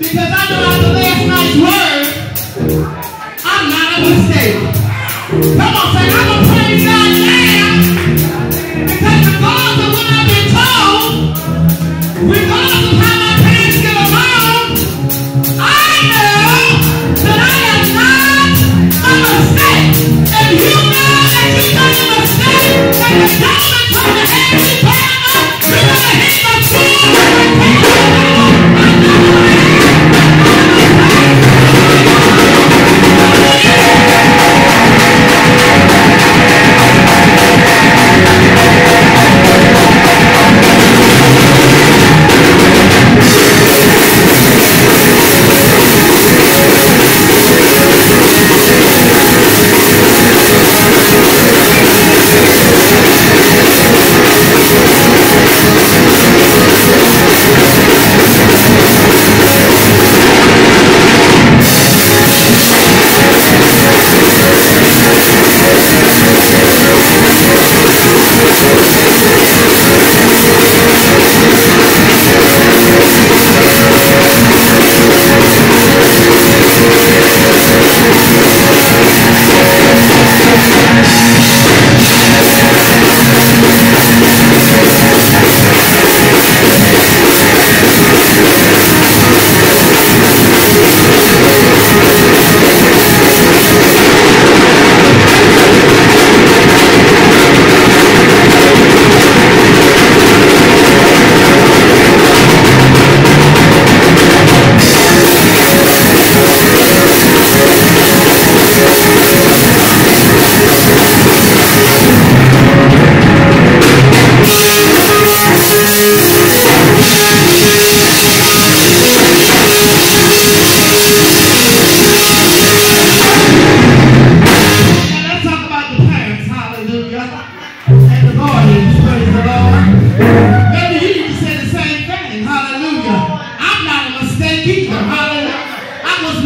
Because I know after last night's word, I'm not a mistake. Come on, say, I'm going to praise God now. Because regardless of what I've been told, regardless of how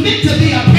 need to be a